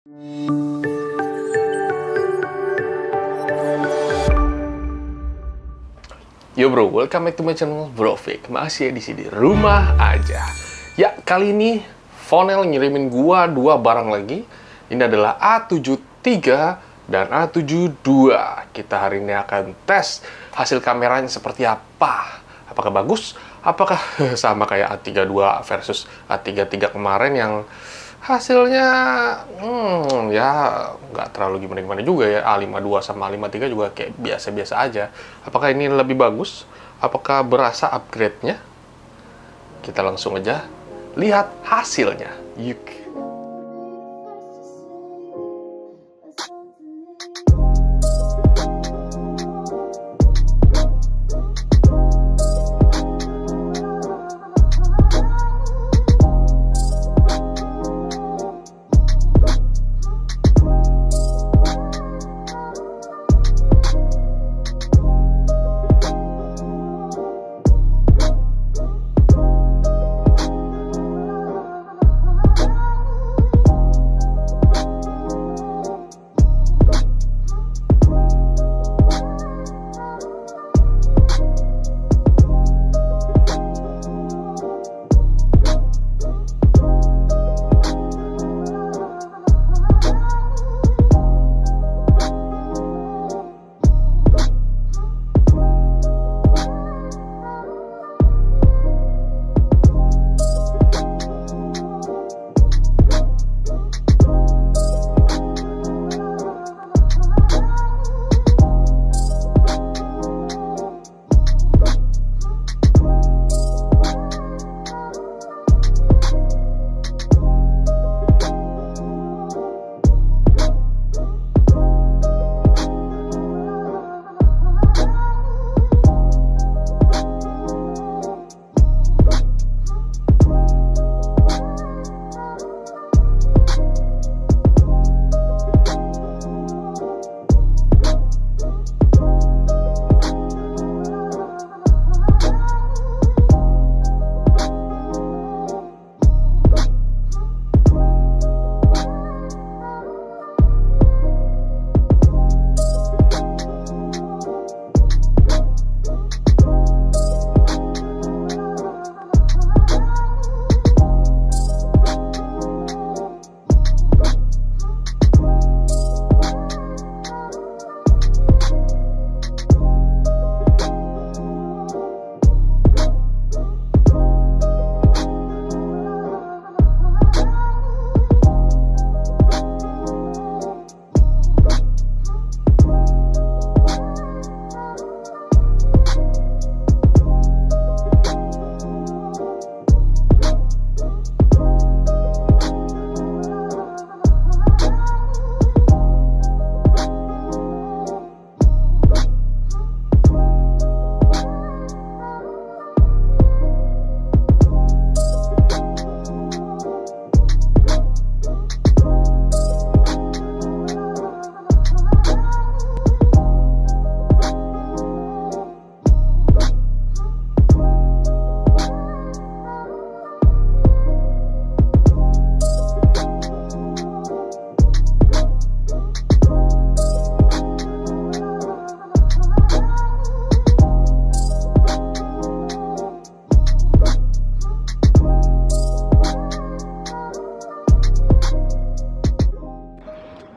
Yo bro, welcome back to my channel Brofik. Masih di sini rumah aja. Ya, kali ini Fonel ngirimin gua dua barang lagi. Ini adalah A73 dan A72. Kita hari ini akan tes hasil kameranya seperti apa. Apakah bagus? Apakah sama kayak A32 versus A33 kemarin yang hasilnya hmm, ya nggak terlalu gimana-gimana juga ya. A52 sama A53 juga kayak biasa-biasa aja. Apakah ini lebih bagus? Apakah berasa upgrade-nya? Kita langsung aja lihat hasilnya. Yuk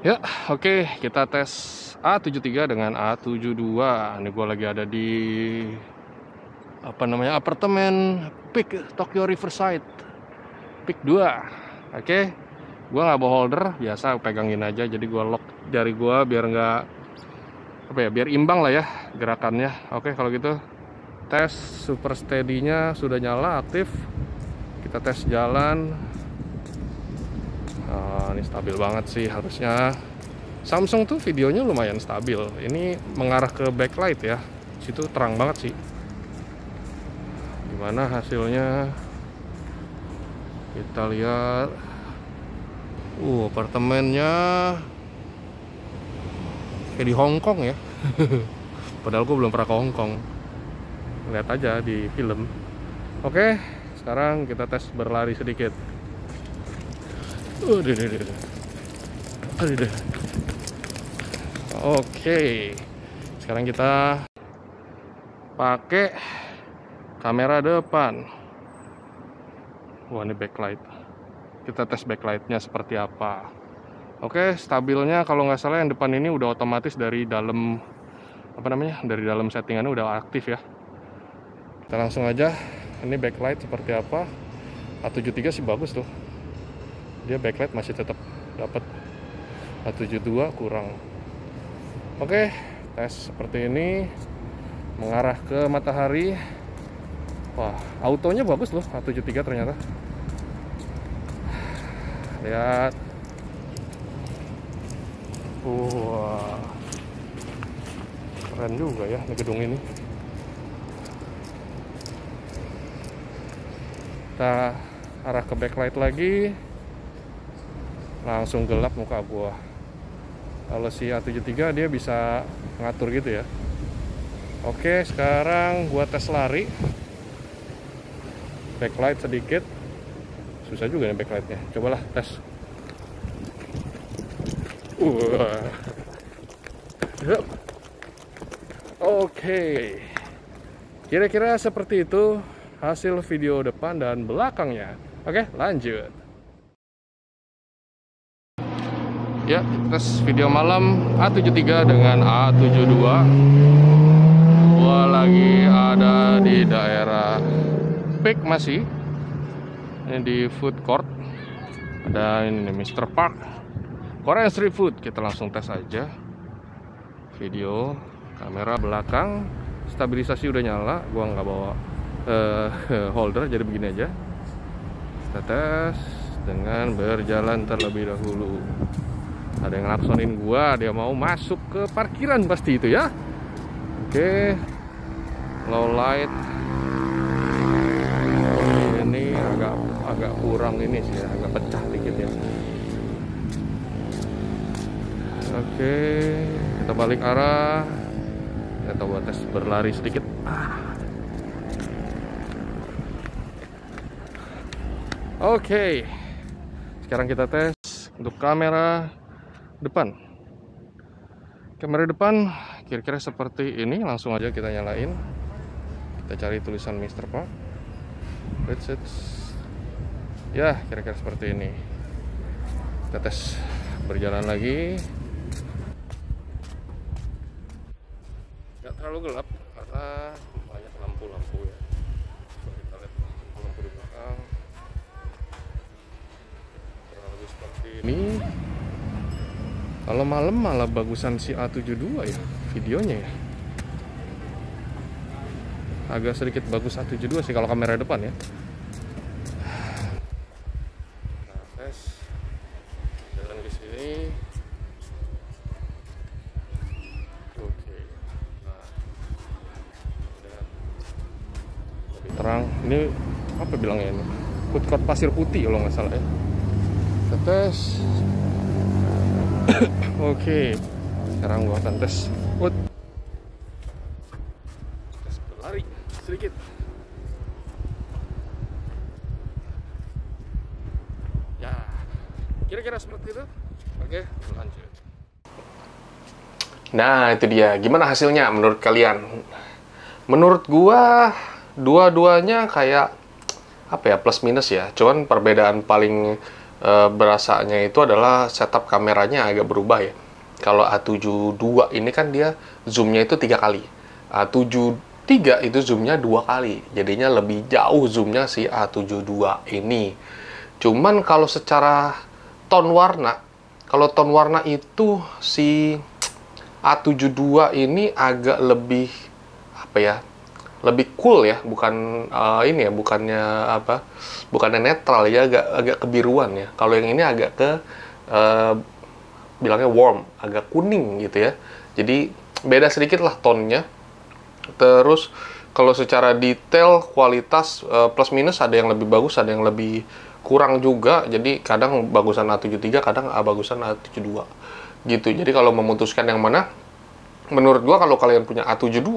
Ya, oke, okay, kita tes A73 dengan A72. Ini gue lagi ada di apa namanya? apartemen Peak Tokyo Riverside. Peak 2. Oke. Okay. Gua nggak bawa holder, biasa pegangin aja jadi gue lock jari gue biar nggak apa ya, biar imbang lah ya gerakannya. Oke, okay, kalau gitu tes super steady-nya sudah nyala aktif. Kita tes jalan Nah, ini stabil banget sih harusnya. Samsung tuh videonya lumayan stabil. Ini mengarah ke backlight ya. Situ terang banget sih. Gimana hasilnya? Kita lihat. Uh, apartemennya kayak di Hong Kong ya. Padahal gue belum pernah ke Hong Kong. Lihat aja di film. Oke, sekarang kita tes berlari sedikit. Deh. Oke. Sekarang kita pakai kamera depan. Wah, ini backlight. Kita tes backlightnya seperti apa. Oke, stabilnya kalau nggak salah yang depan ini udah otomatis dari dalam apa namanya? Dari dalam settingannya udah aktif ya. Kita langsung aja. Ini backlight seperti apa? A73 sih bagus tuh. Dia backlight masih tetap dapat A72 kurang. Oke, tes seperti ini mengarah ke matahari. Wah, autonya bagus loh A73 ternyata. Lihat. Wah. Keren juga ya di gedung ini. Kita arah ke backlight lagi. Langsung gelap muka gua. Kalau si A73 dia bisa ngatur gitu ya. Oke, sekarang gua tes lari. Backlight sedikit. Susah juga nih backlightnya. Cobalah tes. Wah. Yup. Oke. Kira-kira seperti itu hasil video depan dan belakangnya. Oke, lanjut. Ya, tes video malam A73 dengan A72. Gua lagi ada di daerah Peak masih. Ini di food court. Ada ini Mr. Park. Korean Street Food. Kita langsung tes aja. Video kamera belakang stabilisasi udah nyala. Gua nggak bawa uh, holder jadi begini aja. Kita tes dengan berjalan terlebih dahulu ada yang laksonin gua dia mau masuk ke parkiran pasti itu ya. Oke. Low light. Ini agak agak kurang ini sih ya, agak pecah dikit ya. Oke kita balik arah. Kita coba tes berlari sedikit. Oke. Sekarang kita tes untuk kamera depan. Kamera depan kira-kira seperti ini. Langsung aja kita nyalain. Kita cari tulisan Mr. Park ya kira-kira seperti ini. Kita tes. Berjalan lagi. Nggak terlalu gelap karena banyak lampu-lampu ya. Kita lihat lampu di belakang. Kurang lebih seperti ini kalau malam malah bagusan si A72 ya videonya ya. Agak sedikit bagus A72 sih kalau kamera depan ya. Nah, tes jalan ke sini. Oke. Nah, lebih terang. Ini apa bilangnya ini? Food court pasir putih kalau nggak salah ya. Kita tes. Oke, sekarang gua akan tes Ut. Tes berlari sedikit. Ya, kira-kira seperti itu. Oke, lanjut. Nah, itu dia. Gimana hasilnya menurut kalian? Menurut gua, dua-duanya kayak apa ya plus minus ya. Cuman perbedaan paling e, berasanya itu adalah setup kameranya agak berubah ya. Kalau A72 ini kan dia zoomnya itu tiga kali. A73 itu zoomnya dua kali. Jadinya lebih jauh zoomnya si A72 ini. Cuman kalau secara ton warna, kalau ton warna itu si A72 ini agak lebih apa ya? Lebih cool ya, bukan uh, ini ya, bukannya apa, bukannya netral ya, agak agak kebiruan ya. Kalau yang ini agak ke uh, bilangnya warm, agak kuning gitu ya. Jadi beda sedikit lah tonnya. Terus kalau secara detail, kualitas uh, plus minus ada yang lebih bagus, ada yang lebih kurang juga. Jadi kadang bagusan A73, kadang A bagusan A72 gitu. Jadi kalau memutuskan yang mana, menurut gua kalau kalian punya A72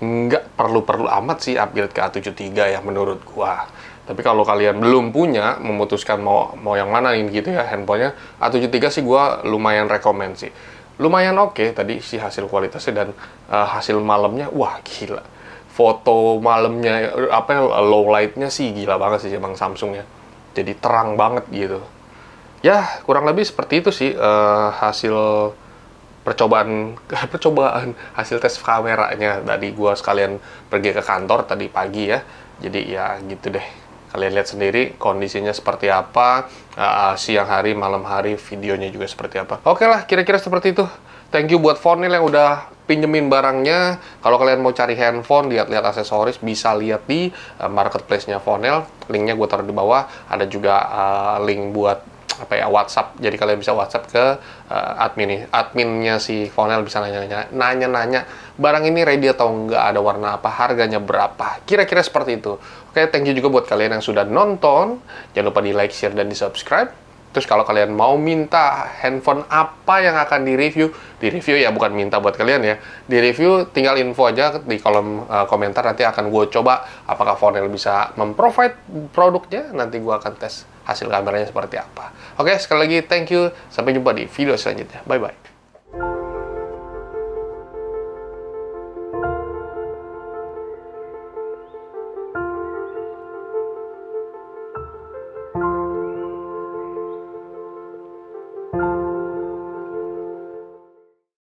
nggak perlu-perlu amat sih upgrade ke A73 ya menurut gua. Tapi kalau kalian belum punya, memutuskan mau mau yang mana ini gitu ya handphonenya, A73 sih gue lumayan rekomend sih. Lumayan oke okay, tadi si hasil kualitasnya dan uh, hasil malamnya, wah gila. Foto malamnya, apa low lightnya sih gila banget sih bang Samsung ya. Jadi terang banget gitu. Ya kurang lebih seperti itu sih uh, hasil percobaan percobaan hasil tes kameranya. Tadi gue sekalian pergi ke kantor tadi pagi ya. Jadi ya gitu deh. Kalian lihat sendiri kondisinya seperti apa uh, siang hari malam hari videonya juga seperti apa. Oke lah kira-kira seperti itu. Thank you buat Fonil yang udah pinjemin barangnya. Kalau kalian mau cari handphone lihat-lihat aksesoris bisa lihat di uh, marketplace-nya Fonel linknya gue taruh di bawah. Ada juga uh, link buat apa ya WhatsApp. Jadi kalian bisa WhatsApp ke uh, admin adminnya si Fonel bisa nanya-nanya nanya-nanya barang ini ready atau enggak ada warna apa? Harganya berapa? Kira-kira seperti itu. Oke thank you juga buat kalian yang sudah nonton. Jangan lupa di like share dan di subscribe Terus kalau kalian mau minta handphone apa yang akan di-review, di-review ya bukan minta buat kalian ya. Di-review tinggal info aja di kolom uh, komentar nanti akan gue coba apakah Fonel bisa memprovide produknya. Nanti gue akan tes hasil kameranya seperti apa. Oke, sekali lagi thank you. Sampai jumpa di video selanjutnya. Bye-bye.